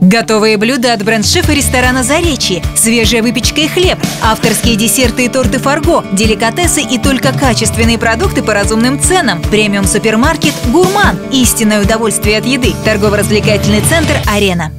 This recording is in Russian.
Готовые блюда от бренд-шефа ресторана «Заречье», свежая выпечка и хлеб, авторские десерты и торты «Фарго», деликатесы и только качественные продукты по разумным ценам. Премиум-супермаркет «Гурман» – истинное удовольствие от еды. Торгово-развлекательный центр «Арена».